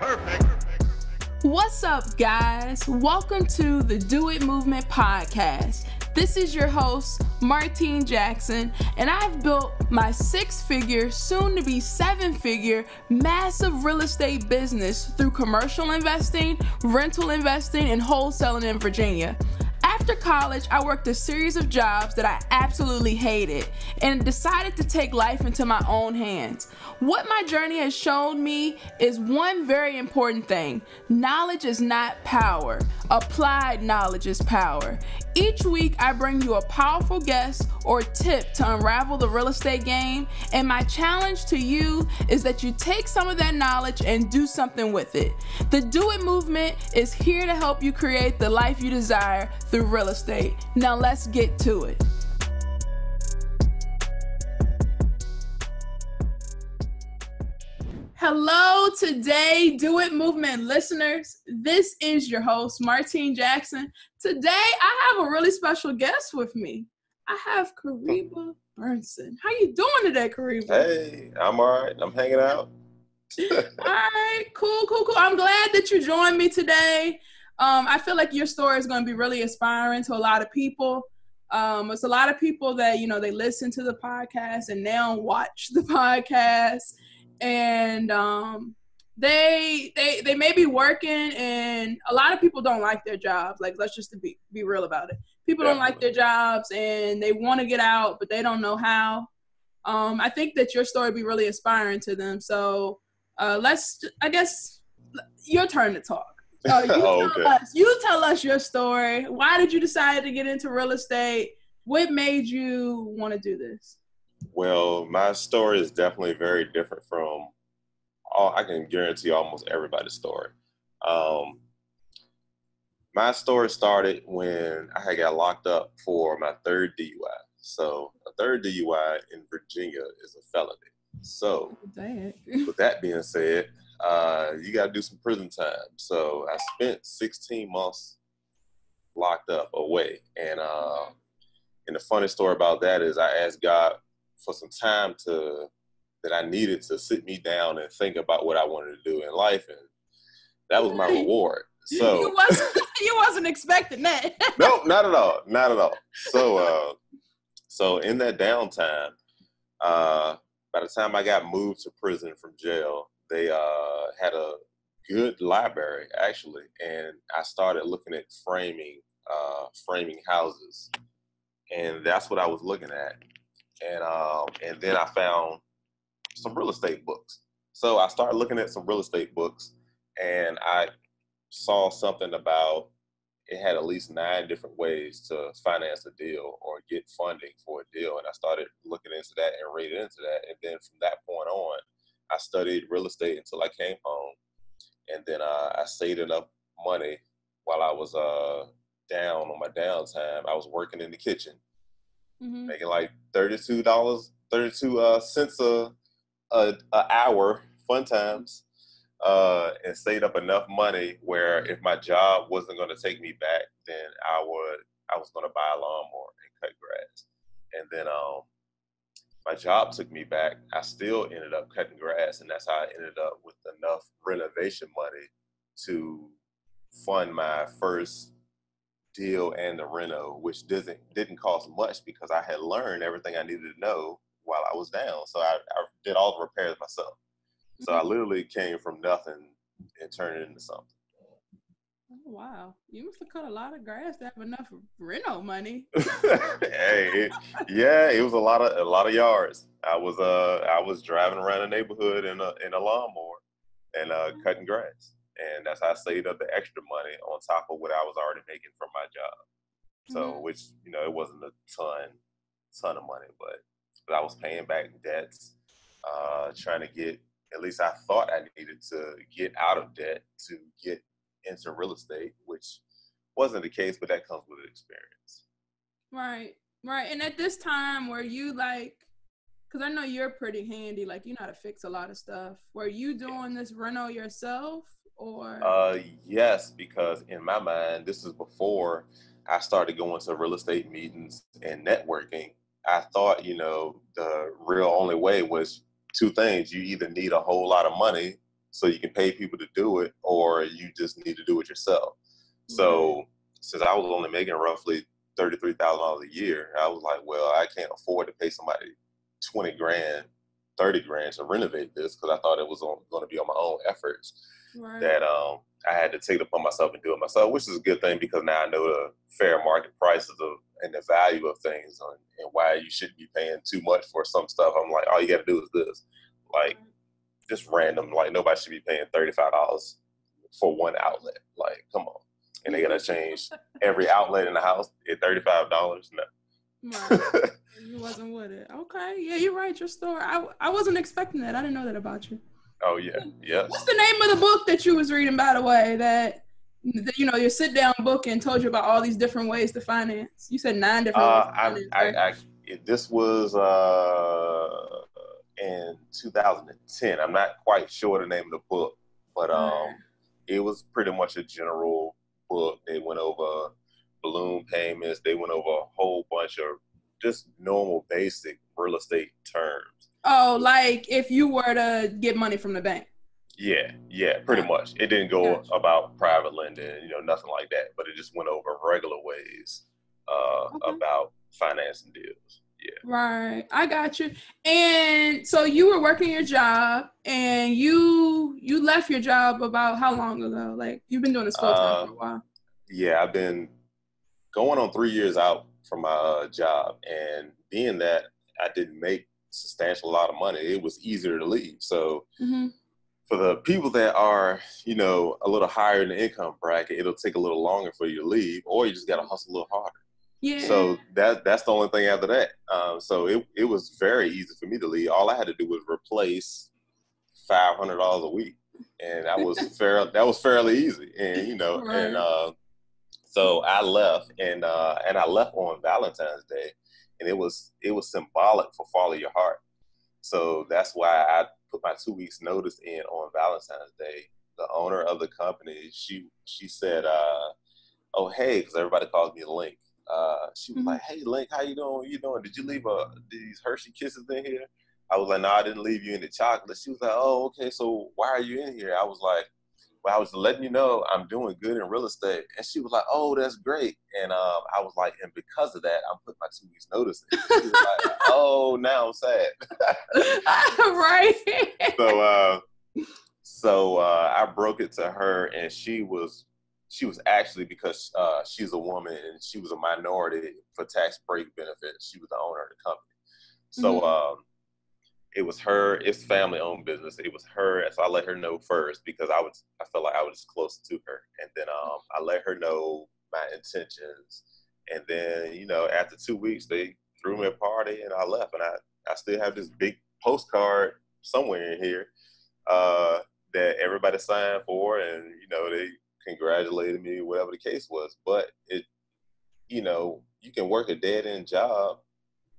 Perfect. What's up, guys? Welcome to the Do It Movement podcast. This is your host, Martine Jackson, and I've built my six figure, soon to be seven figure, massive real estate business through commercial investing, rental investing, and wholesaling in Virginia. After college, I worked a series of jobs that I absolutely hated and decided to take life into my own hands. What my journey has shown me is one very important thing knowledge is not power, applied knowledge is power. Each week, I bring you a powerful guest or tip to unravel the real estate game, and my challenge to you is that you take some of that knowledge and do something with it. The Do It movement is here to help you create the life you desire through real estate. Now, let's get to it. Hello, today, Do It Movement listeners. This is your host, Martine Jackson. Today, I have a really special guest with me. I have Kairaba Burson. How you doing today, Kairaba? Hey, I'm all right. I'm hanging out. all right, cool, cool, cool. I'm glad that you joined me today. Um, I feel like your story is going to be really inspiring to a lot of people. Um, it's a lot of people that you know they listen to the podcast and now watch the podcast and um, they they they may be working and a lot of people don't like their jobs. Like let's just be be real about it. People don't like their jobs and they want to get out but they don't know how. Um, i think that your story be really inspiring to them. So uh, let's i guess your turn to talk. Uh, you, oh, tell okay. us, you tell us your story. Why did you decide to get into real estate? What made you want to do this well, my story is definitely very different from all I can guarantee almost everybody's story. Um, my story started when I had got locked up for my third DUI. So a third DUI in Virginia is a felony. So with that being said, uh, you got to do some prison time. So I spent 16 months locked up away. And uh, and the funny story about that is I asked God for some time to that I needed to sit me down and think about what I wanted to do in life, and that was my reward. So you wasn't you wasn't expecting that. no, not at all, not at all. So uh, so in that downtime, uh, by the time I got moved to prison from jail, they uh, had a good library actually, and I started looking at framing uh, framing houses, and that's what I was looking at and um, and then I found some real estate books. So I started looking at some real estate books, and I saw something about it had at least nine different ways to finance a deal or get funding for a deal, and I started looking into that and reading into that, and then from that point on, I studied real estate until I came home, and then uh, I saved enough money while I was uh, down on my downtime. I was working in the kitchen mm-hmm. making like thirty-two dollars, thirty-two uh, cents a, a, a hour, fun times, uh, and saved up enough money where if my job wasn't going to take me back, then I would I was going to buy a lawnmower and cut grass, and then um, my job took me back. I still ended up cutting grass, and that's how I ended up with enough renovation money to fund my first deal and the reno, which doesn't didn't cost much because I had learned everything I needed to know while I was down. So I, I did all the repairs myself. So I mm-hmm. literally came from nothing and turned it into something. Oh, wow, you must have cut a lot of grass to have enough reno money. hey, it, yeah, it was a lot of a lot of yards. I was uh I was driving around the neighborhood in a in a lawnmower and uh, cutting grass and that's how I saved up the extra money on top of what I was already making from my job. So, mm-hmm. which you know, it wasn't a ton, ton of money, but but I was paying back debts, uh, trying to get at least I thought I needed to get out of debt to get into real estate, which wasn't the case, but that comes with experience. Right, right. And at this time, were you like, because I know you're pretty handy, like you know how to fix a lot of stuff. Were you doing this reno yourself? Or uh yes because in my mind this is before i started going to real estate meetings and networking i thought you know the real only way was two things you either need a whole lot of money so you can pay people to do it, or you just need to do it yourself. So since I was only making roughly thirty three thousand dollars a year, I was like, well, I can't afford to pay somebody twenty grand, thirty grand to renovate this because I thought it was going to be on my own efforts. Right. That um, I had to take it upon myself and do it myself, which is a good thing because now I know the fair market prices of and the value of things and, and why you shouldn't be paying too much for some stuff. I'm like, all you got to do is this, like just random. Like nobody should be paying thirty five dollars for one outlet. Like, come on and they gotta change every outlet in the house at thirty five dollars. No. you wasn't with it. Okay, yeah, you're right. Your story. I I wasn't expecting that. I didn't know that about you. Oh yeah, yeah. What's the name of the book that you was reading, by the way? That, that you know, your sit down book and told you about all these different ways to finance. You said nine different. Uh, I, finance, I, right? I, I, this was uh in 2010. I'm not quite sure the name of the book, but um, it was pretty much a general book. They went over balloon payments. They went over a whole bunch of just normal, basic real estate terms. Oh, like if you were to get money from the bank. Yeah, yeah, pretty much. It didn't go gotcha. about private lending, you know, nothing like that. But it just went over regular ways uh, okay. about financing deals. Yeah. Right. I got you. And so you were working your job and you you left your job about how long ago? Like you've been doing this full time uh, for a while. Yeah, I've been going on three years out from my uh, job and being that I didn't make substantial lot of money, it was easier to leave. So mm-hmm. for the people that are, you know, a little higher in the income bracket, it'll take a little longer for you to leave, or you just gotta hustle a little harder. Yeah. So that that's the only thing after that. Um, so it it was very easy for me to leave. All I had to do was replace five hundred dollars a week, and that was fair. That was fairly easy, and you know, right. and uh, so I left, and uh, and I left on Valentine's Day, and it was it was symbolic for Follow Your Heart. So that's why I put my two weeks notice in on Valentine's Day. The owner of the company, she she said, uh, "Oh hey," because everybody calls me Link uh, she was mm-hmm. like, "Hey, Link, how you doing? What you doing? Did you leave uh, these Hershey Kisses in here?" I was like, "No, I didn't leave you any chocolate." She was like, "Oh, okay. So why are you in here?" I was like, "Well, I was letting you know I'm doing good in real estate." And she was like, "Oh, that's great." And um, I was like, "And because of that, I'm putting my two weeks notice." In. She was like, "Oh, now I'm sad." right. so, uh, so uh, I broke it to her, and she was she was actually because uh, she's a woman and she was a minority for tax break benefits. She was the owner of the company, so mm-hmm. um, it was her. It's family owned business. It was her, so I let her know first because I was I felt like I was close to her, and then um, I let her know my intentions, and then you know after two weeks they threw me a party and I left, and I I still have this big postcard somewhere in here uh, that everybody signed for, and you know they congratulated me, whatever the case was. But it, you know, you can work a dead end job.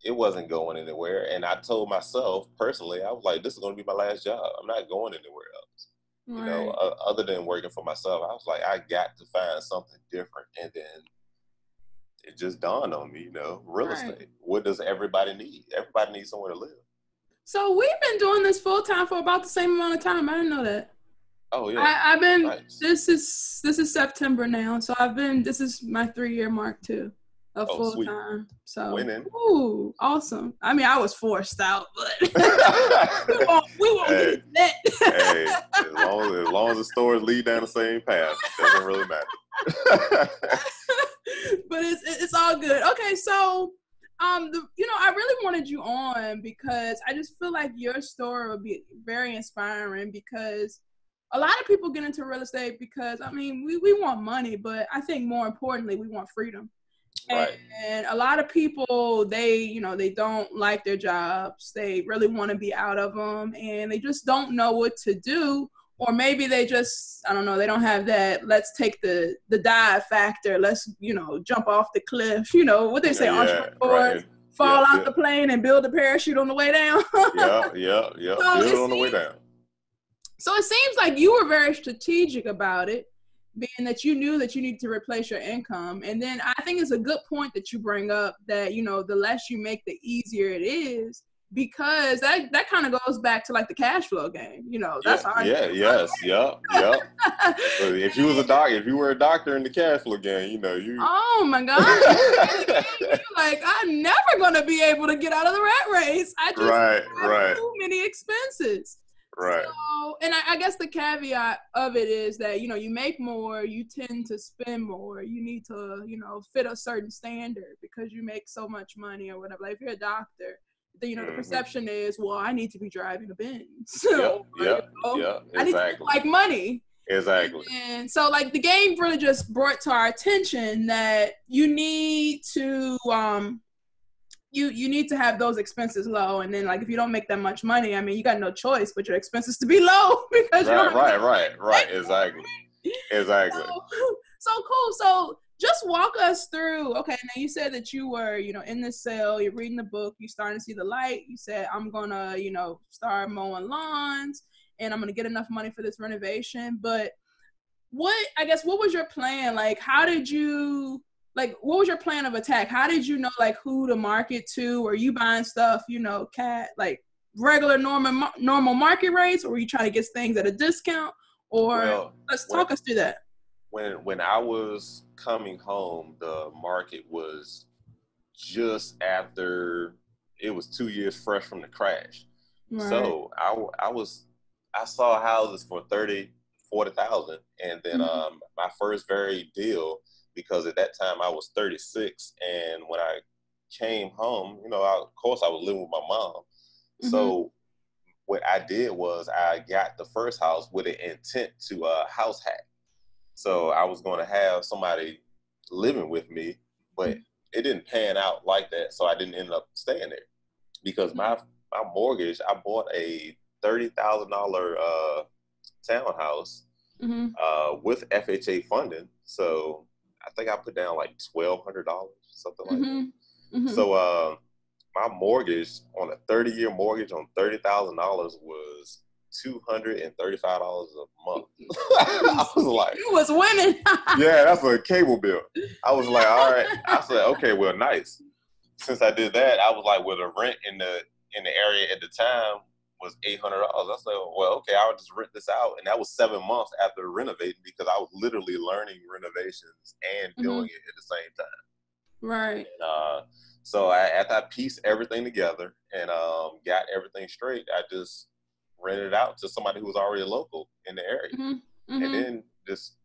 It wasn't going anywhere. And I told myself personally, I was like, this is going to be my last job. I'm not going anywhere else. Right. You know, uh, other than working for myself, I was like, I got to find something different. And then it just dawned on me, you know, real right. estate. What does everybody need? Everybody needs somewhere to live. So we've been doing this full time for about the same amount of time. I didn't know that. Oh yeah. I, have been. Nice. This is this is September now, so I've been. This is my three year mark too, of oh, full sweet. time. So. Winning. Ooh, awesome. I mean, I was forced out, but we won't. We won't hey, get that. hey, as long as, as long as the stores lead down the same path, it doesn't really matter. but it's it's all good. Okay, so um the, you know i really wanted you on because i just feel like your story would be very inspiring because a lot of people get into real estate because I mean we, we want money, but I think more importantly we want freedom. Right. And, a lot of people they you know they don't like their jobs. They really want to be out of them, and they just don't know what to do. Or maybe they just I don't know they don't have that. Let's take the the dive factor. Let's you know jump off the cliff. You know what they say, yeah, entrepreneurs. Right. Fall yeah, out yeah. the plane and build a parachute on the way down. yeah, yeah, yeah. So build on the way down so it seems like you were very strategic about it, being that you knew that you needed to replace your income. And then I think it's a good point that you bring up that, you know, the less you make, the easier it is. because that that kind of goes back to like the cash flow game. You know, that's yeah, yeah, yes, yep, yep. If you was a doctor, if you were a doctor in the cash flow game, you know you. oh my god! Like I'm never gonna be able to get out of the rat race. I just right, have right, too many expenses. Right. So, and I, I guess the caveat of it is that you know you make more, you tend to spend more. You need to you know fit a certain standard because you make so much money or whatever. Like if you're a doctor, then you know the Mhm. perception is, well, I need to be driving a Benz. Yep, Or, yep, you know, yep. I need to Exactly, make like money. exactly. And so like the game really just brought to our attention that you need to um you you need to have those expenses low and then like if you don't make that much money, I mean you got no choice but your expenses to be low because Right, right, right, right. Exactly, exactly. so, so cool. So just walk us through. Okay, now you said that you were, you know, in the cell, you're reading the book, you're starting to see the light. You said, I'm gonna, you know, start mowing lawns and I'm gonna get enough money for this renovation. But what I guess what was your plan? Like how did you like what was your plan of attack? How did you know like who to market to? Were you buying stuff, you know, cat like regular normal normal market rates or were you trying to get things at a discount? Or Well, let's talk us through that. when when I was coming home, the market was just after it was two years fresh from the crash. Right. So I was I saw houses for 30, 40,000 and then Mhm. um my first very deal because at that time I was 36 and when I came home, you know, I, of course I was living with my mom. So what I did was I got the first house with an intent to uh, house hack. So I was going to have somebody living with me, but it didn't pan out like that. So I didn't end up staying there because my my mortgage. I bought a thirty thousand dollar uh, townhouse hmm uh, with FHA funding. So I think I put down like twelve hundred dollars, something like that. hmm hmm So uh, my mortgage on a 30 year mortgage on thirty thousand dollars was two hundred and thirty five dollars a month. I was like, you was winning. yeah, that's a cable bill. I was like, all right. I said, okay, well, nice. Since I did that, I was like, well, the rent in the in the area at the time was eight hundred dollars. I said, well, okay, I'll just rent this out, and that was seven months after renovating because I was literally learning renovations and doing it at the same time. right. And, uh, so I, after I pieced everything together and um, got everything straight, I just rented it out to somebody who was already local in the area. hmm And then just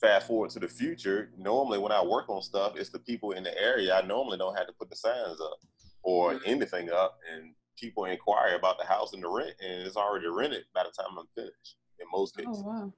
fast forward to the future. Normally, when I work on stuff, it's the people in the area. I normally don't have to put the signs up or Mhm. anything up, and people inquire about the house and the rent, and it's already rented by the time I'm finished. In most cases, Oh wow,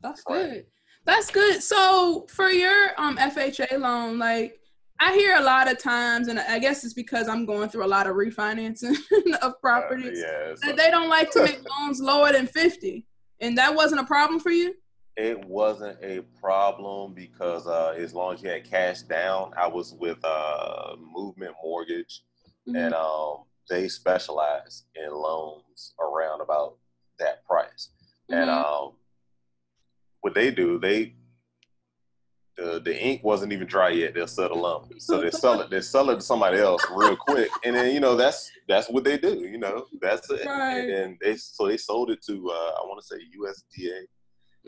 that's Right. good. That's good. So for your um FHA loan, like I hear a lot of times, and I guess it's because I'm going through a lot of refinancing of Uh, properties. yeah, that so they don't like to make loans lower than fifty, and that wasn't a problem for you. it wasn't a problem because uh, as long as you had cash down, I was with uh, Movement Mortgage, Mhm. and um, they specialize in loans around about that price. And Mhm. um, what they do, they the the ink wasn't even dry yet. They'll sell the loan, so they sell it. They sell it to somebody else real quick, and then you know that's that's what they do. You know that's it. Right. And then they so they sold it to uh, I want to say USDA,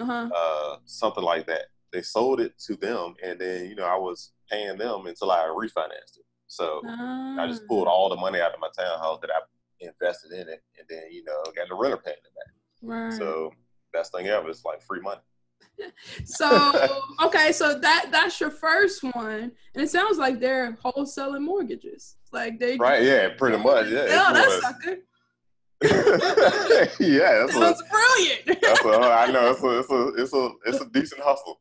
uh-huh. uh, something like that. They sold it to them, and then you know I was paying them until I refinanced it. So I just Ah. pulled all the money out of my townhouse that I invested in it, and then you know got the renter paying it back. Right. So best thing ever. It's like free money. So okay, so that that's your first one, and it sounds like they're wholesaling mortgages. Like they Right? Yeah, pretty much. Yeah. Oh, that's it's sucker. yeah, that's a, brilliant. that's a, I know it's a, it's a, it's a, it's a decent hustle.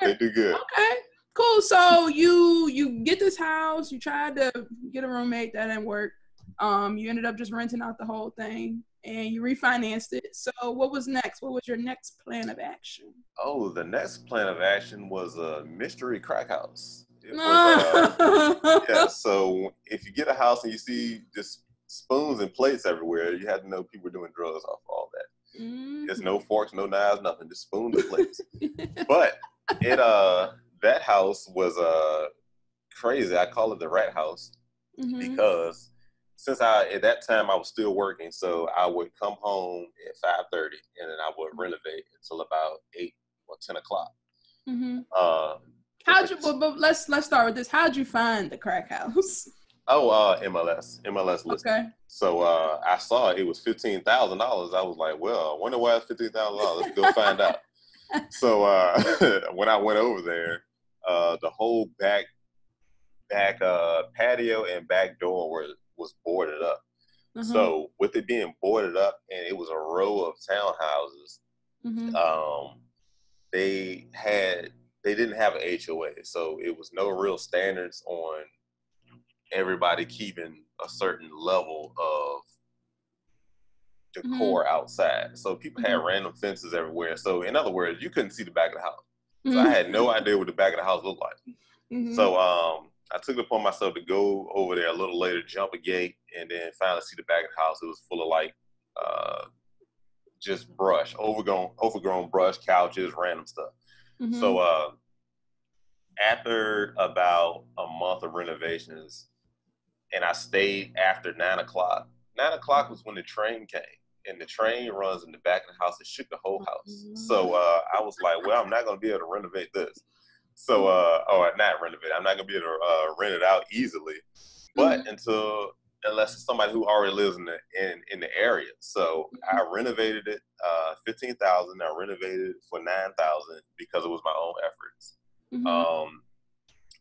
they do good. okay, cool. So you you get this house. You tried to get a roommate. That didn't work. Um, you ended up just renting out the whole thing, and you refinanced it. So what was next? What was your next plan of action? Oh, the next plan of action was a mystery crack house. Was, uh, yeah, so if you get a house and you see just spoons and plates everywhere, you have to know people are doing drugs off all that. Mhm. There's no forks, no knives, nothing, just spoons and plates. but it uh that house was uh crazy. I call it the rat house Mhm. because since I at that time I was still working, so I would come home at five thirty, and then I would renovate until about eight or ten o'clock. Mm-hmm. Uh, How'd you? But, but let's let's start with this. How'd you find the crack house? oh, uh, MLS, MLS listing. Okay. So uh, I saw it was fifteen thousand dollars. I was like, well, I wonder why it's fifteen thousand dollars. Let's go find out. So uh, when I went over there, uh, the whole back back uh, patio and back door were was boarded up. Uh-huh. So with it being boarded up and it was a row of townhouses, Mhm. um, they had they didn't have an HOA, so it was no real standards on everybody keeping a certain level of decor outside. So people had Mhm. random fences everywhere. So in other words, you couldn't see the back of the house. So I had no idea what the back of the house looked like. So um, I took it upon myself to go over there a little later, jump a gate, and then finally see the back of the house. It was full of like uh, just brush, overgrown, overgrown brush, couches, random stuff. So uh, after about a month of renovations, and I stayed after nine o'clock. Nine o'clock was when the train came, and the train runs in the back of the house. It shook the whole house. So uh, I was like, well, I'm not going to be able to renovate this. So, uh, or not renovate. I'm not going to be able to uh, rent it out easily, but until unless it's somebody who already lives in the in, in the area. So I renovated it, uh, fifteen thousand. I renovated it for nine thousand because it was my own efforts. Mhm. Um,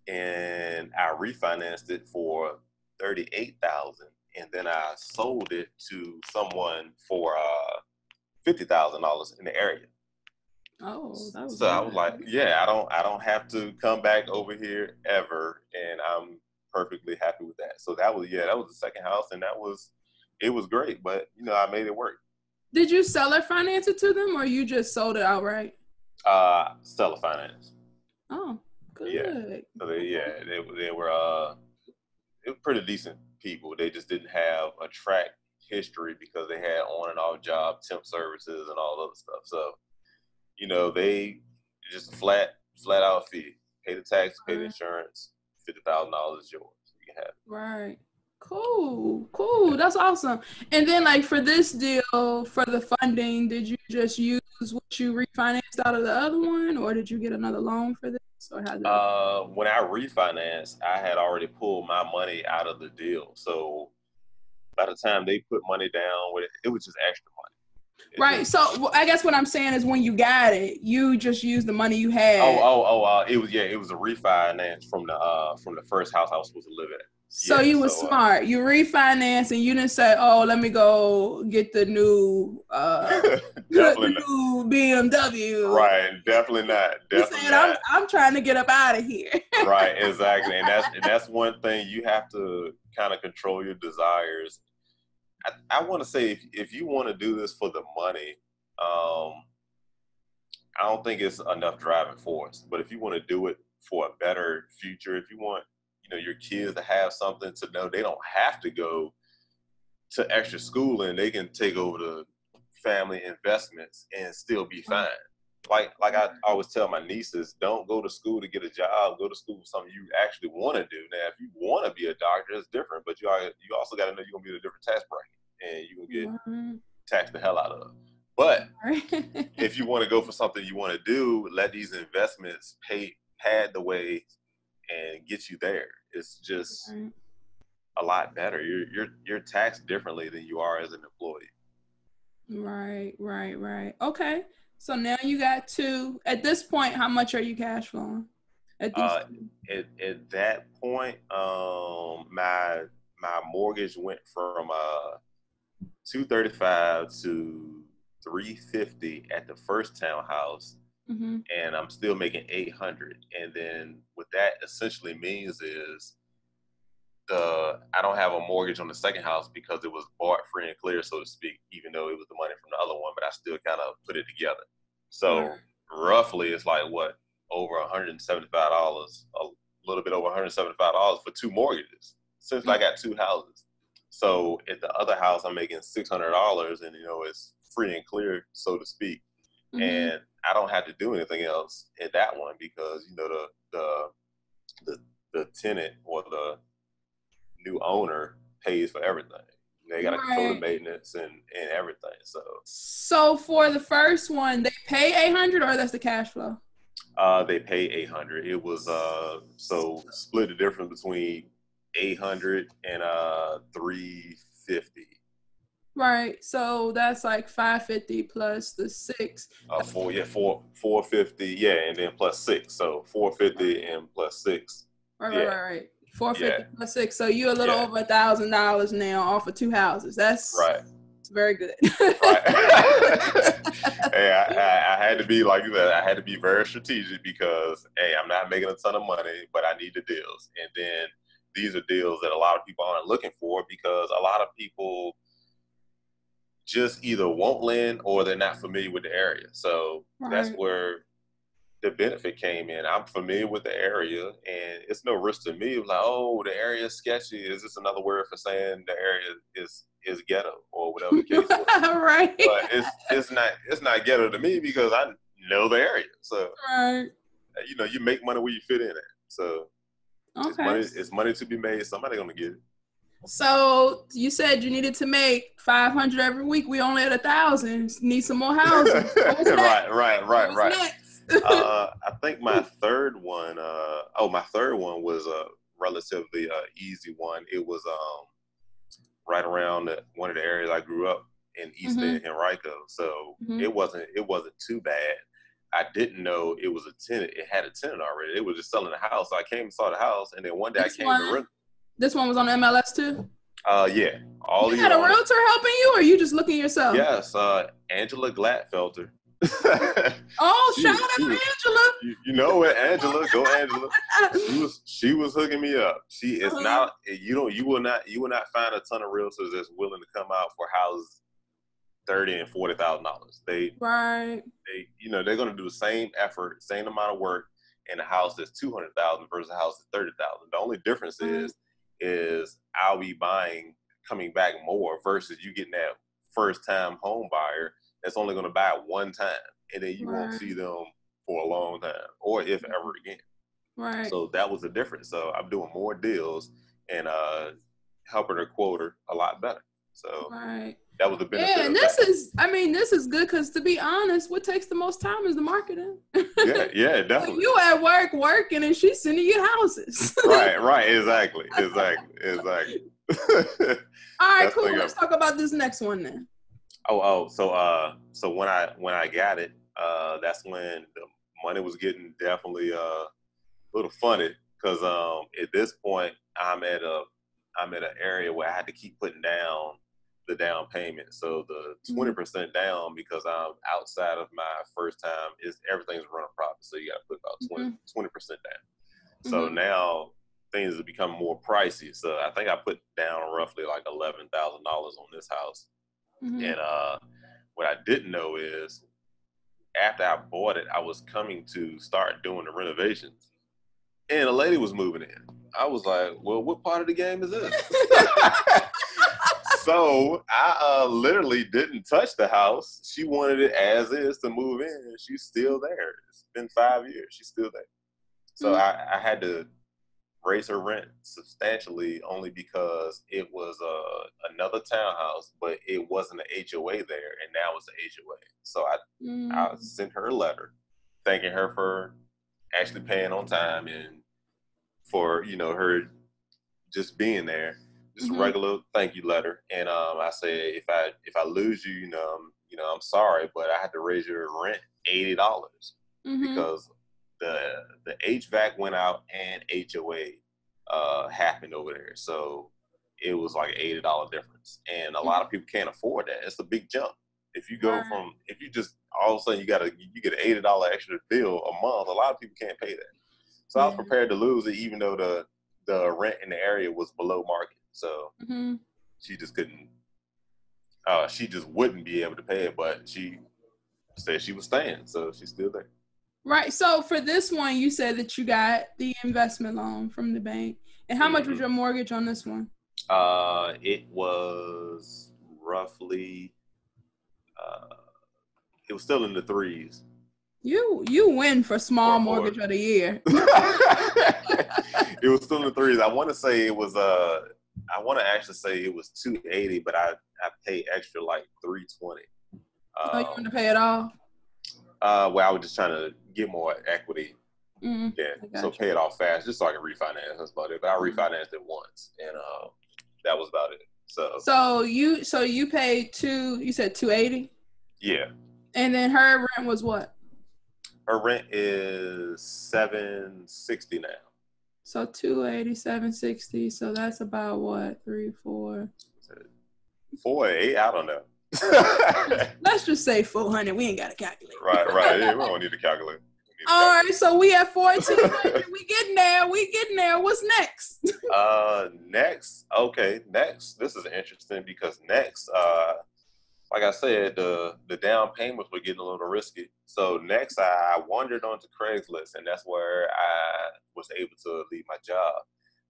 and I refinanced it for thirty eight thousand, and then I sold it to someone for uh, fifty thousand dollars in the area. oh, that was So I was like, yeah, I don't, I don't have to come back over here ever, and I'm perfectly happy with that. So that was, yeah, that was the second house, and that was, it was great, but you know, I made it work. Did you sell or finance it to them, or you just sold it outright? Uh, seller finance. Oh, good. Yeah. So they, yeah, they, they were, uh, they were pretty decent people. They just didn't have a track history because they had on and off job temp services and all other stuff. So, you know, they just flat, flat out fee. Pay the tax, pay the uh-huh. insurance. Fifty thousand dollars is yours. You can have. it. Right. Cool. Cool. That's awesome. And then, like for this deal, for the funding, did you just use what you refinanced out of the other one, or did you get another loan for this, how did? Uh, when I refinanced, I had already pulled my money out of the deal. So by the time they put money down with it, it was just extra money. It right. just- So I guess what I'm saying is, when you got it, you just used the money you had. Oh, oh, oh! Uh, it was yeah, it was a refinance from the uh from the first house I was supposed to live in. So yeah, you were so, uh, smart. You refinanced, and you didn't say, "Oh, let me go get the new, uh, the not. new BMW." Right, definitely not. You Definitely said, "I'm. I'm trying to get up out of here." right, exactly, and that's and that's one thing you have to kind of control your desires. I, I want to say if if you want to do this for the money, um, I don't think it's enough driving force. But if you want to do it for a better future, if you want you know your kids to have something to know they don't have to go to extra schooling they can take over the family investments and still be mm-hmm. fine. Like like I always tell my nieces, don't go to school to get a job. Go to school for something you actually want to do. Now, if you want to be a doctor, it's different. But you are, you also got to know you're gonna be in a different tax bracket, and you gonna get mm-hmm. taxed the hell out of. But if you want to go for something you want to do, let these investments pay pad the way and get you there. It's just Right. a lot better. You're you're you're taxed differently than you are as an employee. Right, right, right. Okay. So now you got two. At this point, how much are you cash flowing? At Uh. At at that point, um, my my mortgage went from uh two thirty five to three fifty at the first townhouse, Mhm. and I'm still making eight hundred. And then what that essentially means is the I don't have a mortgage on the second house because it was bought free and clear, so to speak, even though it was the money from the other one, but I still kind of put it together. So roughly it's like what, over $175, a little bit over $175 for two mortgages since I got two houses. So at the other house I'm making $600 and you know it's free and clear, so to speak Mhm. and I don't have to do anything else in that one because you know the the the, the tenant or the new owner pays for everything. They got to control the maintenance and, and everything. So So for the first one, they pay eight hundred, or that's the cash flow. uh, they pay eight hundred. It was uh, so split the difference between eight hundred and uh, three fifty. Right. So that's like five fifty plus the six. Uh, four yeah four four fifty yeah, and then plus six. So four fifty and plus six. Right, Yeah. right, right, right. Four fifty Yeah. plus six. So you're a little Yeah. over a thousand dollars now off of two houses. That's Right. It's very good. right. hey, I, I, I had to be like said. I had to be very strategic because hey, I'm not making a ton of money, but I need the deals. And then these are deals that a lot of people aren't looking for because a lot of people just either won't lend or they're not familiar with the area. So that's where the benefit came in. I'm familiar with the area, and it's no risk to me. Like, oh, the area is sketchy. Is this another word for saying the area is is ghetto or whatever the case was? right. but it's it's not it's not ghetto to me because I know the area. So right. you know, you make money where you fit in it. So it's money Okay. it's money to be made. Somebody gonna get it. So you said you needed to make five hundred every week. We only at a thousand. Need some more houses. What was next? right, right, right, right. next? uh, I think my third one. Uh, oh, my third one was a relatively uh, easy one. It was um, right around the, one of the areas I grew up in East End, Henrico. So Mhm. it wasn't it wasn't too bad. I didn't know it was a tenant. It had a tenant already. It was just selling the house. So I came and saw the house, and then one day I came one- to rent. This one was on MLS too. Uh, yeah, all you had a owners- realtor helping you, or you just looking yourself? Yes, uh, Angela Gladfelter. Oh, She shout out to Angela. you, you know it, Angela. Go, Angela. she was she was hooking me up. She is Uh-huh. not you don't you will not you will not find a ton of realtors that's willing to come out for houses thirty and forty thousand dollars. They right. they you know they're gonna do the same effort, same amount of work in a house that's two hundred thousand versus a house that's thirty thousand. The only difference Mhm. is is I'll be buying coming back more versus you getting that first time home buyer that's only gonna buy it one time and then you won't see them for a long time or if ever again. Right. So that was the difference. So I'm doing more deals and uh helping her quote her a lot better. So right. That was the benefit. Yeah, and this that. is, I mean, this is good because to be honest, what takes the most time is the marketing. yeah, yeah, definitely. you at work working and she's sending you houses. right, right, exactly, exactly, exactly. All right, cool. a- Let's talk about this next one then. oh, oh, so uh, so when I when I got it, uh, that's when the money was getting definitely uh a little funny because um at this point I'm at a I'm at an area where I had to keep putting down the down payment. So the Mhm. twenty percent down because I'm outside of my first time is everything's running profit. So you got to put about 20 percent down. So Mhm. now things have become more pricey. So I think I put down roughly like eleven thousand dollars on this house. Mhm. And uh, what I didn't know is after I bought it, I was coming to start doing the renovations, and a lady was moving in. I was like, "Well, what part of the game is this?" so I uh, literally didn't touch the house. She wanted it as is to move in, and she's still there. It's been five years. She's still there. So Mhm. I, I had to raise her rent substantially only because it was uh, another townhouse, but it wasn't an HOA there, and now it's an HOA. So I, Mm. I sent her a letter thanking her for actually paying on time and for you know her just being there. Just Mhm. a regular thank you letter, and um, I said if I if I lose you, you know, I'm, you know, I'm sorry, but I had to raise your rent eighty dollars Mhm. because the the HVAC went out and HOA uh, happened over there. So it was like eighty dollar difference, and a lot of people can't afford that. It's a big jump. If you go Right. from if you just all of a sudden you got a you get an eighty dollar extra bill a month, a lot of people can't pay that. So I was prepared to lose it, even though the the rent in the area was below market. So Mhm. she just couldn't. Uh, she just wouldn't be able to pay it, but she said she was staying, so she's still there. Right. So for this one, you said that you got the investment loan from the bank. And how much was Mhm. your mortgage on this one? Uh, it was roughly. Uh, it was still in the threes. You you win for small Or- or- mortgage of the year. it was still in the threes. I want to say it was uh I want to actually say it was two eighty, but I I paid extra like three twenty. Um, oh, you want to pay it all? Uh, well, I was just trying to get more equity. Mm-hmm. Yeah, so you. pay it off fast, just so I can refinance. That's about it. But I mm-hmm. refinanced it once, and uh, that was about it. So. So you so you paid two. You said two eighty. Yeah. And then her rent was what? Her rent is seven sixty now. So two eighty, seven sixty. So that's about what? Three, four. Four, eight. I don't know. Let's just say four hundred. We ain't got to calculate. Right, right. Yeah, we don't need to calculate. All right, so we at fourteen hundred. we getting there. We getting there. What's next? uh, next. Okay, next. This is interesting because next, uh, like I said, the the down payments were getting a little risky. So next, I wandered onto Craigslist, and that's where I was able to leave my job.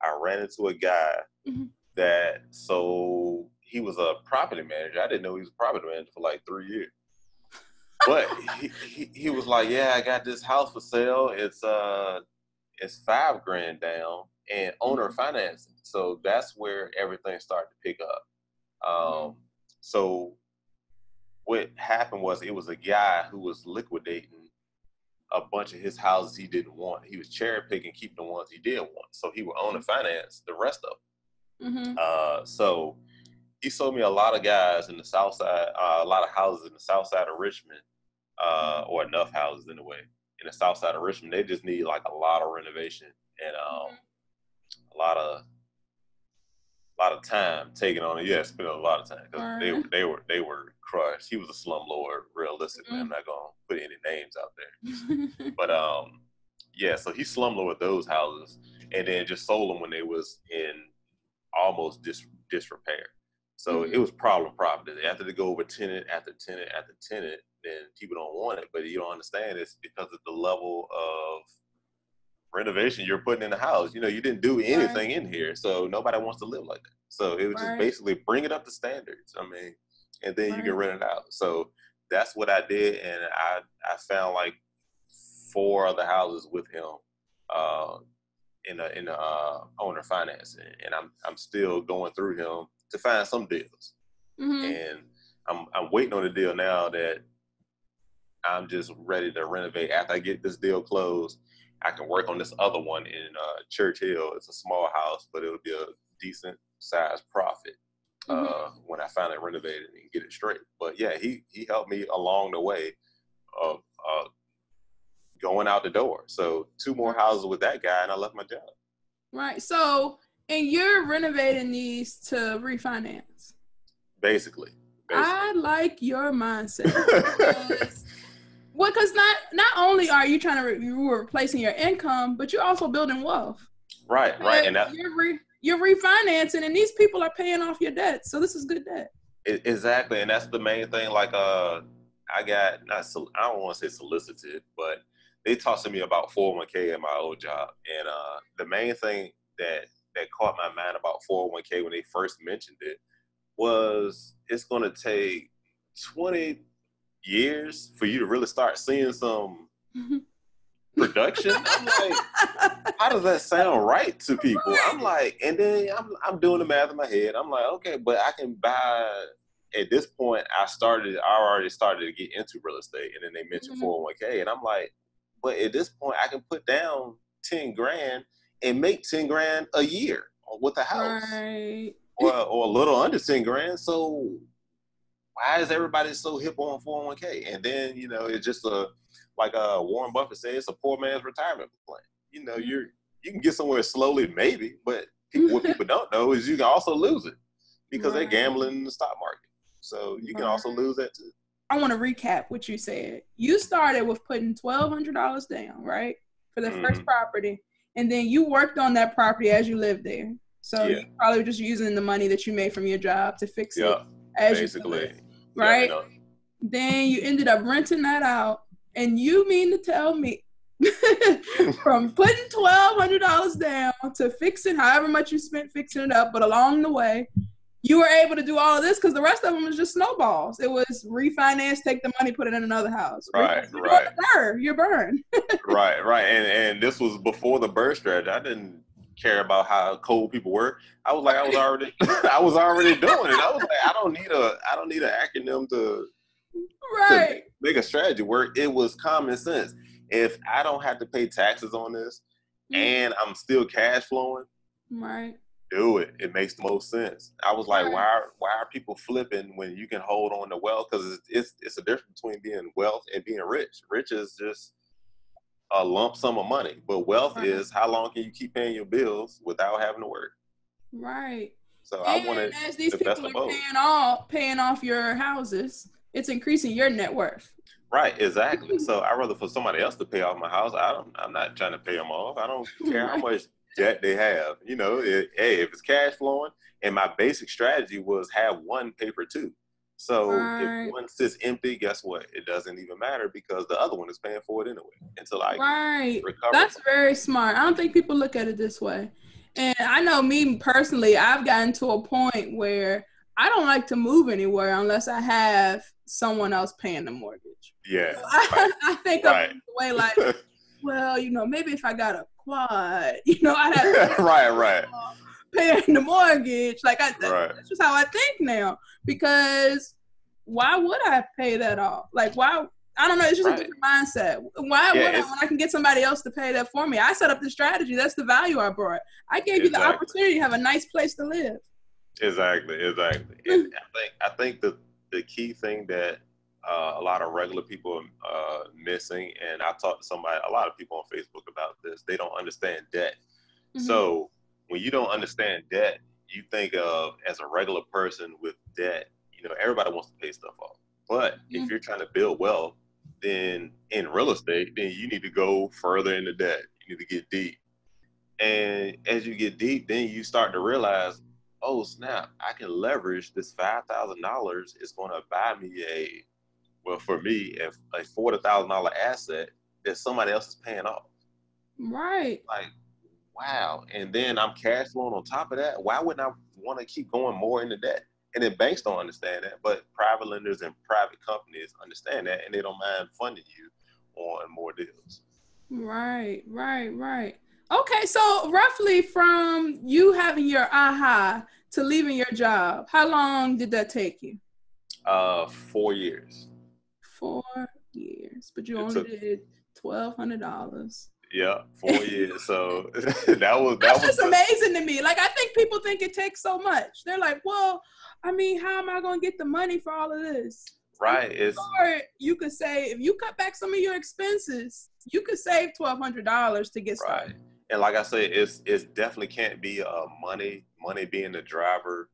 I ran into a guy mm-hmm. that so he was a property manager. I didn't know he was a property manager for like three years. But he, he, he was like, "Yeah, I got this house for sale. It's uh, it's five grand down and owner mm-hmm. financing." So that's where everything started to pick up. Um, mm-hmm. so what happened was it was a guy who was liquidating a bunch of his houses he didn't want. He was cherry picking, keeping the ones he did want. So he would own and finance the rest of them. Mm-hmm. Uh, so he sold me a lot of guys in the south side, uh, a lot of houses in the south side of Richmond, uh, mm-hmm. or enough houses in a way in the south side of Richmond. They just need like a lot of renovation and um, mm-hmm. a lot of a lot of time taken on it. Yeah, spent a lot of time because they they were they were crushed. He was a slumlord, realistically. Mm-hmm. I'm not gonna put any names out there, but um, yeah. So he slumlord those houses, and then just sold them when they was in almost dis disrepair. So mm-hmm. it was problem property. After they go over tenant after tenant after tenant, then people don't want it. But you don't understand it's because of the level of renovation you're putting in the house. You know, you didn't do anything right. in here, so nobody wants to live like that. So it was right. just basically bring it up to standards. I mean, and then right. you can rent it out. So that's what I did, and I I found like four other houses with him uh, in a in a uh, owner financing, and I'm I'm still going through him to find some deals, mm-hmm. and I'm I'm waiting on a deal now that I'm just ready to renovate. After I get this deal closed, I can work on this other one in uh, Church Hill. It's a small house, but it'll be a decent sized profit mm-hmm. uh, when I finally renovate it and get it straight. But yeah, he he helped me along the way of uh, going out the door. So two more houses with that guy, and I left my job. Right. So, and you're renovating these to refinance. Basically. basically. I like your mindset. well, because not not only are you trying to re- you were replacing your income, but you're also building wealth. Right. Right. And that, you're re- you're refinancing, and these people are paying off your debt. So this is good debt. Exactly, and that's the main thing. Like, uh, I got not I don't want to say solicited, but they talked to me about 401k in my old job, and uh, the main thing that that caught my mind about 401k when they first mentioned it was it's going to take 20 years for you to really start seeing some production. I'm like, how does that sound right to people? I'm like, and then I'm I'm doing the math in my head. I'm like, okay, but I can buy. At this point, I started. I already started to get into real estate, and then they mentioned mm-hmm. 401k, and I'm like, but at this point, I can put down ten grand and make ten grand a year with a house, right. or or a little under ten grand. So why is everybody so hip on 401k? And then you know, it's just a like uh, Warren Buffett says, it's a poor man's retirement plan. You know, mm-hmm. you're you can get somewhere slowly, maybe, but people, what people don't know is you can also lose it because right. they're gambling in the stock market. So you can right. also lose that too. I want to recap what you said. You started with putting twelve hundred dollars down, right, for the mm-hmm. first property, and then you worked on that property as you lived there. So yeah. you probably just using the money that you made from your job to fix yeah, it as basically. you right? Yeah, then you ended up renting that out and you mean to tell me from putting twelve hundred dollars down to fixing however much you spent fixing it up, but along the way, you were able to do all of this because the rest of them was just snowballs. It was refinance, take the money, put it in another house. Right, right. Burn, you're burned. right, right. And and this was before the BRRRR strategy. I didn't care about how cold people were. I was like, I was already, I was already doing it. I was like, I don't need a, I don't need an acronym to, right, to make a strategy work. It was common sense. If I don't have to pay taxes on this, mm-hmm. and I'm still cash flowing, right, do it. It makes the most sense. I was like, right. why, are, why are people flipping when you can hold on to wealth? Because it's, it's, it's a difference between being wealth and being rich. Rich is just a lump sum of money. But wealth right. is how long can you keep paying your bills without having to work? Right. So and I wanted as these the people are paying off paying off your houses, it's increasing your net worth. Right, exactly. Mm-hmm. so I rather for somebody else to pay off my house. I don't. I'm not trying to pay them off. I don't care right. how much debt they have. You know, it, hey, if it's cash flowing, and my basic strategy was have one paper two. So right. if one sits empty, guess what? It doesn't even matter because the other one is paying for it anyway until I right. recover. That's very smart. I don't think people look at it this way. And I know me personally, I've gotten to a point where I don't like to move anywhere unless I have someone else paying the mortgage. Yeah. So I, I, think right. way like, well, you know, maybe if I got a quad, you know, I have right, right paying the mortgage. Like I, right. that's just how I think now. Because why would I pay that off? Like why? I don't know. It's just right. a different mindset. Why yeah, would I when I can get somebody else to pay that for me? I set up the strategy. That's the value I brought. I gave exactly. you the opportunity to have a nice place to live. Exactly, exactly. I think I think the the key thing that uh, a lot of regular people are uh, missing, and I talked to somebody, a lot of people on Facebook about this. They don't understand debt. Mm-hmm. So when you don't understand debt, you think of as a regular person with debt, you know, everybody wants to pay stuff off. But yeah. if you're trying to build wealth, then in real estate, then you need to go further into debt. You need to get deep. And as you get deep, then you start to realize, oh snap, I can leverage this five thousand dollars is gonna buy me a well for me a, a forty thousand dollar asset that somebody else is paying off. Right. Like wow. And then I'm cash flowing on top of that. Why wouldn't I want to keep going more into debt? And then banks don't understand that, but private lenders and private companies understand that, and they don't mind funding you on more deals. Right, right, right. Okay, so roughly from you having your aha to leaving your job, how long did that take you? Uh, four years. Four years, but you it only took, did twelve hundred dollars. Yeah, four years. So that was that That's was just the, amazing to me. Like I think people think it takes so much. They're like, well, I mean, how am I going to get the money for all of this? Right. It's or you could say if you cut back some of your expenses, you could save twelve hundred dollars to get started. Right. And like I said, it's it definitely can't be a money money being the driver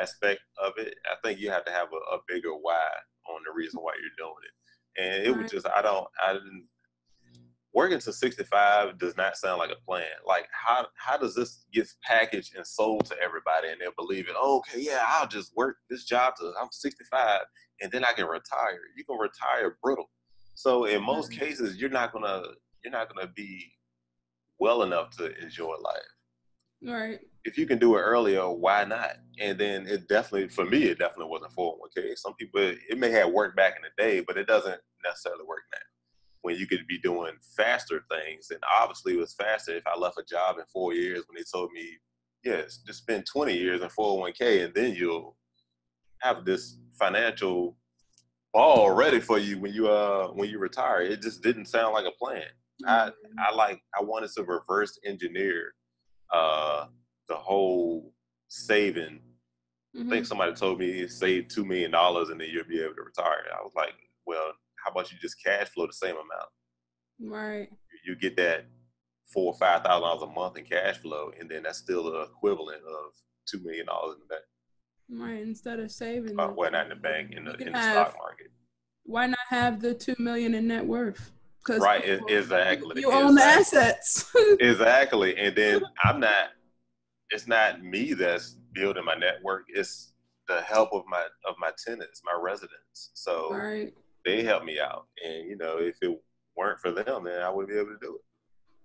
aspect of it. I think you have to have a, a bigger why on the reason why you're doing it. And it right. was just I don't I didn't working to 65 does not sound like a plan. Like how how does this get packaged and sold to everybody and they'll believe it? Oh, okay, yeah, I'll just work this job till I'm 65 and then I can retire. You can retire brittle. So in most mm-hmm. cases, you're not gonna you're not gonna be well enough to enjoy life. Right. If you can do it earlier, why not? And then it definitely, for me, it definitely wasn't 401k. Some people, it may have worked back in the day, but it doesn't necessarily work now when you could be doing faster things. And obviously, it was faster if I left a job in four years when they told me, yes, just spend 20 years in 401k and then you'll have this financial ball ready for you when you uh when you retire. It just didn't sound like a plan. Mm-hmm. I I like I wanted to reverse engineer uh the whole saving. Mm-hmm. I think mm-hmm. somebody told me save two million dollars and then you'll be able to retire. I was like, well, how about you just cash flow the same amount? Right. You get that four or five thousand dollars a month in cash flow, and then that's still the equivalent of two million dollars in the bank. Right. Instead of saving. Uh, well, not in the bank, in the in the have, stock market. Why not have the two million in net worth? right. People, exactly. You own the assets. exactly, and then I'm not. It's not me that's building my network. It's the help of my of my tenants, my residents. So right they helped me out. And you know, if it weren't for them, then I wouldn't be able to do it.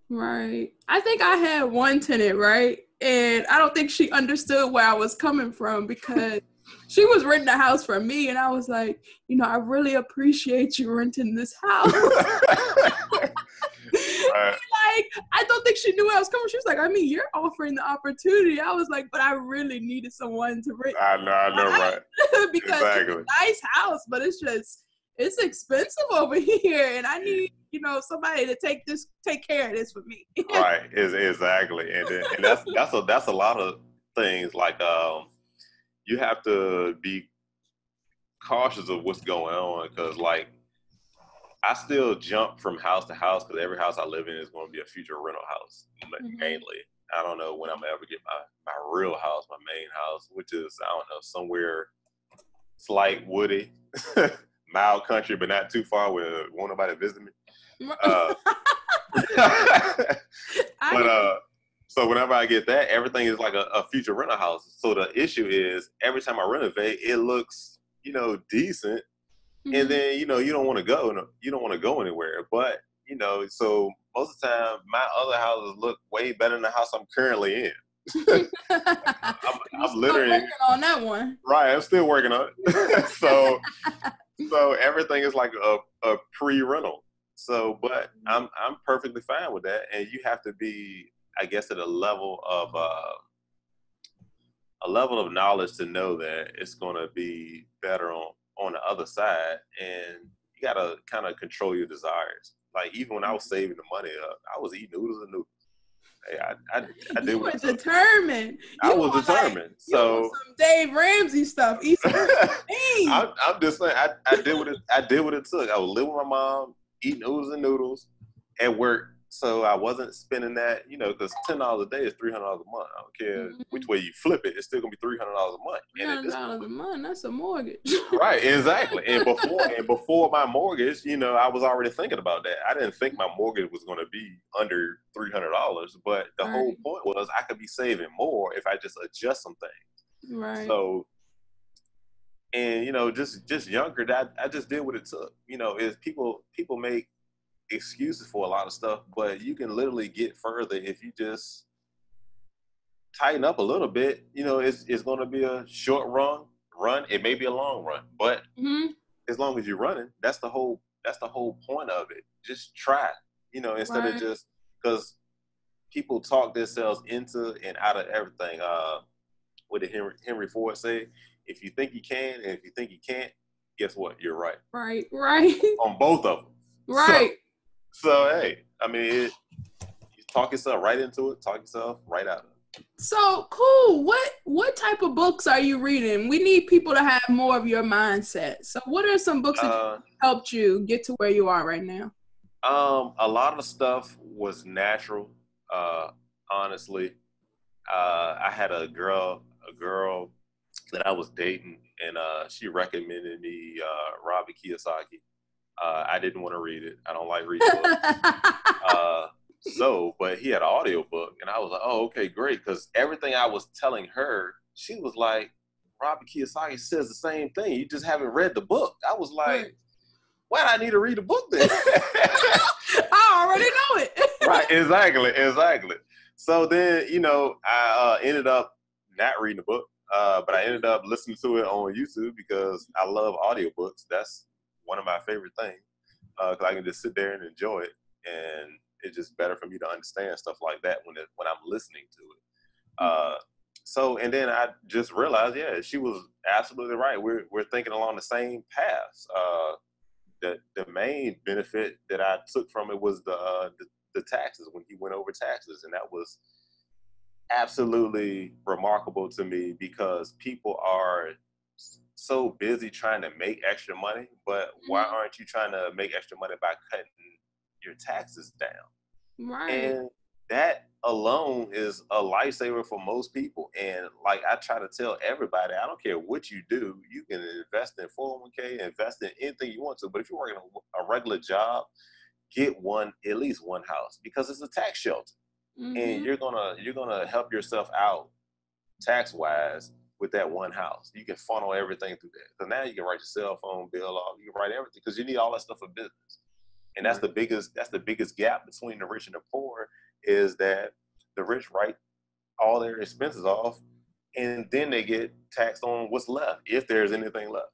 Right. I think I had one tenant, right? And I don't think she understood where I was coming from because she was renting a house for me. And I was like, you know, I really appreciate you renting this house. right. Like, I don't think she knew where I was coming. She was like, I mean, you're offering the opportunity. I was like, but I really needed someone to rent. I know, I know, right? because exactly. it's a nice house, but it's just it's expensive over here, and I need you know somebody to take this take care of this for me. right, is exactly, and then, and that's that's a that's a lot of things like um you have to be cautious of what's going on because like I still jump from house to house because every house I live in is going to be a future rental house mm-hmm. mainly. I don't know when I'm ever get my my real house, my main house, which is I don't know somewhere slight woody, mild country, but not too far where won't nobody visit me. Uh, but uh, so whenever I get that, everything is like a, a future rental house. So the issue is every time I renovate, it looks you know decent, mm-hmm. and then you know you don't want to go, you don't want to go anywhere. But you know, so most of the time, my other houses look way better than the house I'm currently in. I'm, I'm literally working on that one. Right, I'm still working on it. so, so everything is like a, a pre-rental. So, but mm-hmm. I'm I'm perfectly fine with that, and you have to be, I guess, at a level of uh, a level of knowledge to know that it's going to be better on on the other side, and you got to kind of control your desires. Like even when I was mm-hmm. saving the money up, I was eating noodles and noodles. I, I, I did. You were determined. I was determined. Like, so some Dave Ramsey stuff. I'm, I'm just saying. I, I did what it. I did what it took. I was living with my mom eating oodles and noodles at work. So I wasn't spending that, you know, because ten dollars a day is three hundred dollars a month. I don't care mm-hmm. which way you flip it, it's still gonna be three hundred dollars a month. Three hundred dollars a month, that's a mortgage. right, exactly. And before and before my mortgage, you know, I was already thinking about that. I didn't think my mortgage was gonna be under three hundred dollars, but the right. whole point was I could be saving more if I just adjust some things. Right. So and you know just just younger that I, just did what it took you know is people people make excuses for a lot of stuff but you can literally get further if you just tighten up a little bit you know it's it's going to be a short run run it may be a long run but mm-hmm. as long as you're running that's the whole that's the whole point of it just try you know instead right. of just because people talk themselves into and out of everything uh what did henry, henry ford say if you think you can and if you think you can't, guess what? You're right. Right, right. On both of them. Right. So, so hey, I mean, it, you talk yourself right into it. Talk yourself right out of it. So cool. What what type of books are you reading? We need people to have more of your mindset. So, what are some books that uh, helped you get to where you are right now? Um, a lot of stuff was natural. Uh, honestly, uh, I had a girl, a girl that I was dating, and uh, she recommended me uh, Robert Kiyosaki. Uh, I didn't want to read it. I don't like reading books. Uh, so, but he had an audio book, and I was like, oh, okay, great. Because everything I was telling her, she was like, Robert Kiyosaki says the same thing. You just haven't read the book. I was like, right. why do I need to read the book then? I already know it. right, exactly, exactly. So then, you know, I uh, ended up not reading the book. Uh, but I ended up listening to it on YouTube because I love audiobooks. That's one of my favorite things because uh, I can just sit there and enjoy it, and it's just better for me to understand stuff like that when it, when I'm listening to it. Uh, so, and then I just realized, yeah, she was absolutely right. We're we're thinking along the same paths. Uh, the the main benefit that I took from it was the, uh, the the taxes when he went over taxes, and that was absolutely remarkable to me because people are so busy trying to make extra money, but why mm-hmm. aren't you trying to make extra money by cutting your taxes down? Right. And that alone is a lifesaver for most people. And like I try to tell everybody, I don't care what you do, you can invest in 401k, invest in anything you want to. But if you're working a regular job, get one, at least one house because it's a tax shelter mm-hmm. and you're gonna you're gonna help yourself out tax wise with that one house. You can funnel everything through that. So now you can write your cell phone bill off. You can write everything because you need all that stuff for business. And that's the biggest that's the biggest gap between the rich and the poor is that the rich write all their expenses off and then they get taxed on what's left if there's anything left.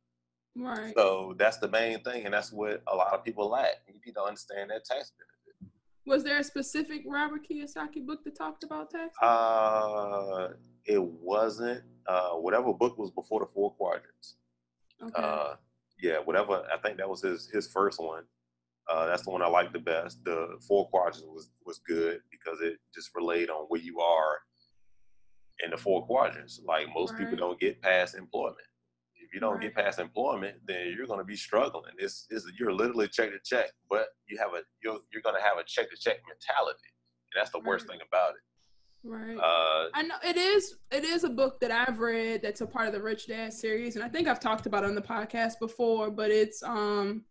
Right. So that's the main thing, and that's what a lot of people lack. You need to understand that tax benefit. Was there a specific Robert Kiyosaki book that talked about tax? Uh, it wasn't. Uh, whatever book was before the four quadrants. Okay. Uh, yeah, whatever. I think that was his his first one. Uh, that's the one I liked the best. The four quadrants was was good because it just relayed on where you are in the four quadrants. Like most people don't get past employment. If you don't get past employment, then you're going to be struggling. It's, it's you're literally check to check, but you have a you're you're going to have a check to check mentality, and that's the worst thing about it. Right. Uh, I know it is. It is a book that I've read that's a part of the Rich Dad series, and I think I've talked about it on the podcast before. But it's um,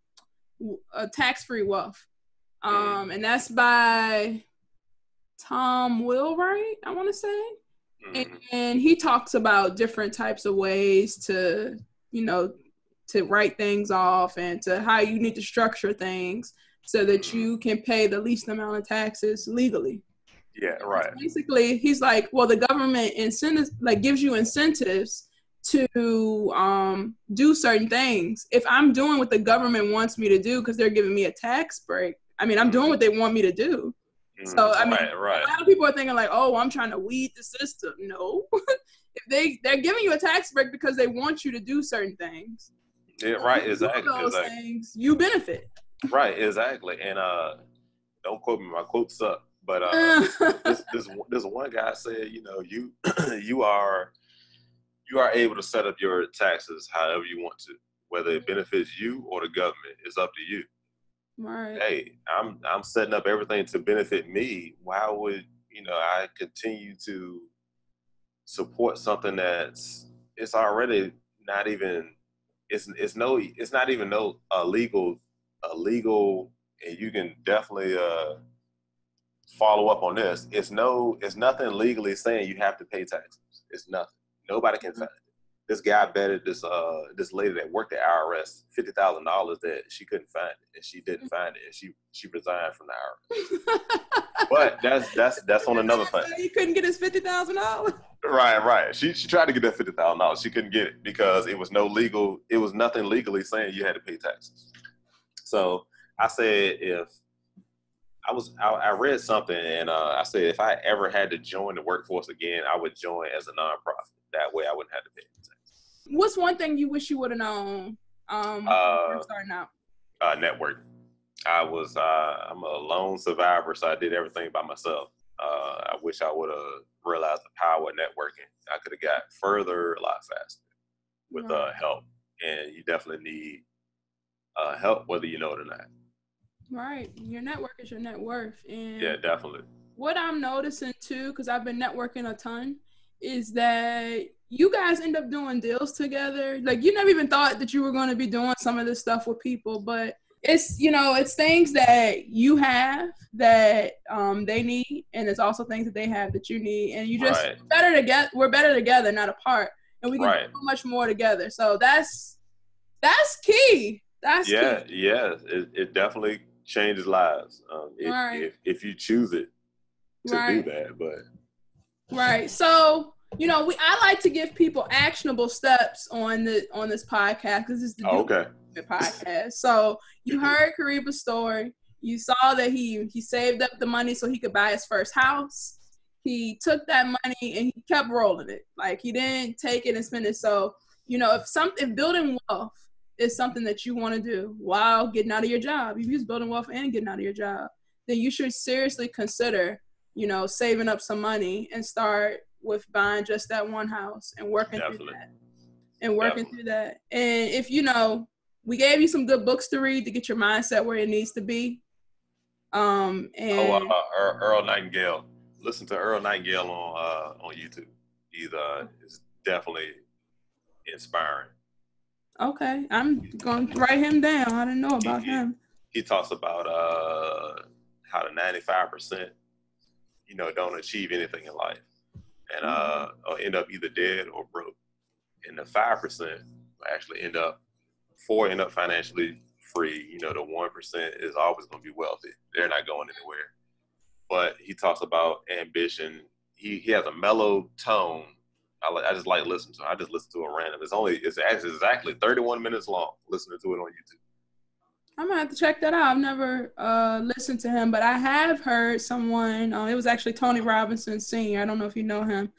a tax free wealth, um, and that's by Tom Wheelwright. I want to say. mhm. and he talks about different types of ways to you know to write things off and to how you need to structure things so that you can pay the least amount of taxes legally yeah, right. basically he's like well the government incentives like gives you incentives to um, do certain things if i'm doing what the government wants me to do because they're giving me a tax break i mean i'm doing what they want me to do So, Mhm. I mean, right, right. a lot of people are thinking like, "Oh, I'm trying to weed the system." No, if they they're giving you a tax break because they want you to do certain things. Yeah, right, If you do exactly, Those exactly. things you benefit. Right, exactly. And uh, don't quote me, my quotes up. But uh, this this this one guy said, you know, you you are you are able to set up your taxes however you want to, whether it benefits you or the government. It's up to you. right. Hey, I'm I'm setting up everything to benefit me. Why would you know I continue to support something that's it's already not even it's it's no it's not even no uh, legal uh, legal and you can definitely uh follow up on this it's no it's nothing legally saying you have to pay taxes it's nothing nobody can find it this guy betted this uh this lady that worked at IRS fifty thousand dollars that she couldn't find it and she didn't find it and she she resigned from the IRS but that's that's that's on another thing He couldn't get his fifty thousand dollars. Right, right. She she tried to get that fifty thousand dollars. She couldn't get it because it was no legal. It was nothing legally saying you had to pay taxes. So I said if I was I, I read something and uh, I said if I ever had to join the workforce again, I would join as a nonprofit. That way, I wouldn't have to pay taxes. What's one thing you wish you would have known? Um, Uh, starting out. Uh, network. I was uh, I'm a lone survivor, so I did everything by myself. Uh, I wish I would have realized the power of networking. I could have got further a lot faster. with uh, help, and you definitely need uh, help whether you know it or not. Right. Your network is your net worth, and Yeah, definitely. what I'm noticing too, because I've been networking a ton, is that you guys end up doing deals together. Like you never even thought that you were going to be doing some of this stuff with people, but it's you know it's things that you have that um, they need, and it's also things that they have that you need, and you just Right. better together. We're better together, not apart, and we can Right. do so much more together. So that's that's key. That's Yeah, key. yeah. It, it definitely changes lives um, if, Right. if if you choose it to Right. do that. But Right. So, you know, we I like to give people actionable steps on the on this podcast because it's the oh, okay, podcast. So you heard Kairaba's story. You saw that he he saved up the money so he could buy his first house. He took that money and he kept rolling it. Like he didn't take it and spend it. So, you know, if something if building wealth is something that you want to do while getting out of your job, if you're building wealth and getting out of your job, then you should seriously consider, you know, saving up some money and start with buying just that one house and working through that. And working Definitely. through that. And if you know, we gave you some good books to read to get your mindset where it needs to be. Um and oh, uh, Earl, Earl Nightingale. Listen to Earl Nightingale on uh, on YouTube. He's uh, is definitely inspiring. Okay, I'm going to write him down. I didn't know about Mhm. him. he talks about uh, how the 95% you know don't achieve anything in life and uh, or end up either dead or broke and the 5% actually end up four end up financially free you know the 1% is always going to be wealthy they're not going anywhere but he talks about ambition he, he has a mellow tone I, like, I just like listening to it. I just listen to it random. It's only it's actually exactly 31 minutes long listening to it on YouTube. I'm gonna have to check that out. I've never uh, listened to him, but I have heard someone. Uh, it was actually Tony Robinson Senior. I don't know if you know him,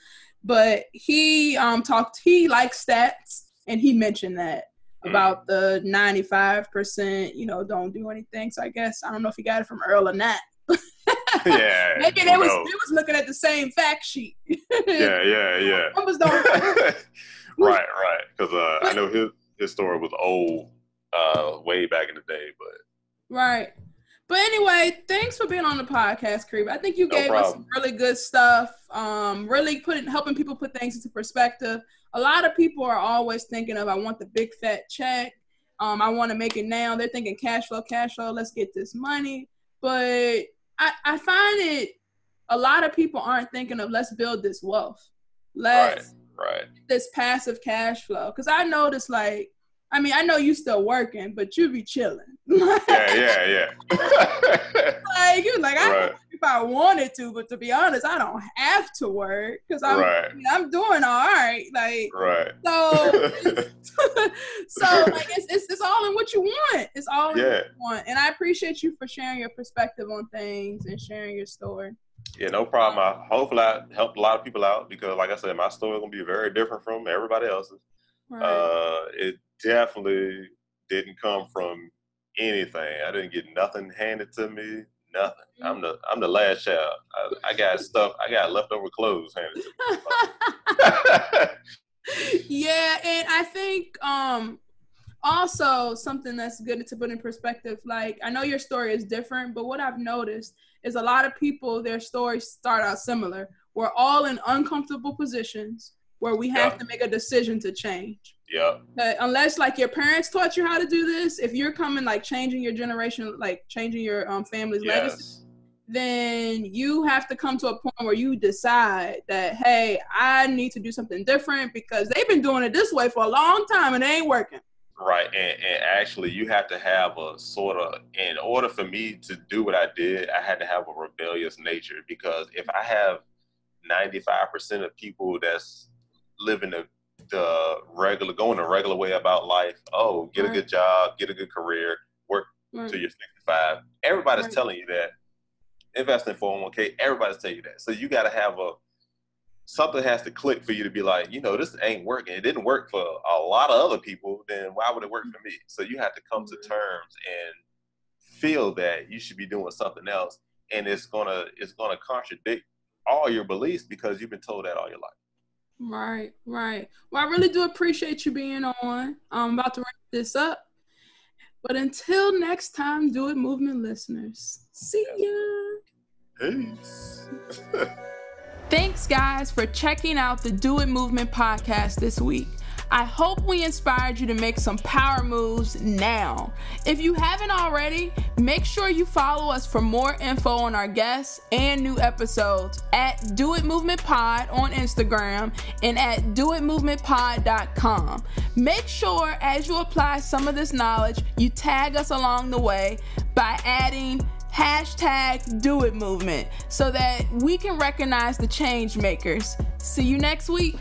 but he um, talked. He likes stats, and he mentioned that mm. about the 95%. You know, don't do anything. So I guess I don't know if he got it from Earl or not. yeah, maybe they was they was looking at the same fact sheet. yeah, yeah, yeah. Numbers don't. right, right. Because uh, I know his his story was old uh, way back in the day, but right. But anyway, thanks for being on the podcast, Creep. I think you No gave us some really good stuff. Um, really putting helping people put things into perspective. A lot of people are always thinking of I want the big fat check. Um, I want to make it now. They're thinking cash flow, cash flow. Let's get this money. But I, I find it a lot of people aren't thinking of let's build this wealth. Let's right. this passive cash flow. Cause I noticed like, I mean, I know you still working, but you be chilling. Yeah, yeah, yeah. like you like I Right. if I wanted to, but to be honest, I don't have to work because I'm Right. I'm doing all right. Like right. so, so like it's, it's it's all in what you want. It's all in Yeah. what you want, and I appreciate you for sharing your perspective on things and sharing your story. Yeah, no problem. I, hopefully, I helped a lot of people out because, like I said, my story gonna be very different from everybody else's. Right. Uh, it definitely didn't come from anything. I didn't get nothing handed to me. Nothing. I'm the I'm the last child. I, I got stuff. I got leftover clothes handed to me. yeah, and I think um also something that's good to put in perspective. Like I know your story is different, but what I've noticed is a lot of people their stories start out similar. We're all in uncomfortable positions where we have Yeah. to make a decision to change. Yep. But unless like your parents taught you how to do this, if you're coming like changing your generation, like changing your um family's legacy, then you have to come to a point where you decide that hey i need to do something different because they've been doing it this way for a long time and it ain't working Right, and, and actually, you have to have a sort of, in order for me to do what I did, I had to have a rebellious nature because if I have 95% of people that's living the, the regular, going the regular way about life, oh, get a good job, get a good career, work Right. till you're 65. Everybody's Right. telling you that. Invest in 401k, everybody's telling you that. So you got to have a, something has to click for you to be like, you know, this ain't working. It didn't work for a lot of other people. Then why would it work for me? So you have to come to terms and feel that you should be doing something else, and it's gonna it's gonna contradict all your beliefs because you've been told that all your life. Right right. Well i really do appreciate you being on. I'm about to wrap this up. But until next time do it movement listeners. See ya. Peace. Thanks, guys, for checking out the Do It Movement podcast this week. I hope we inspired you to make some power moves now. If you haven't already, make sure you follow us for more info on our guests and new episodes at Do It Movement Pod on Instagram and at doitmovementpod.com. Make sure as you apply some of this knowledge, you tag us along the way by adding hashtag do it movement so that we can recognize the change makers. See you next week.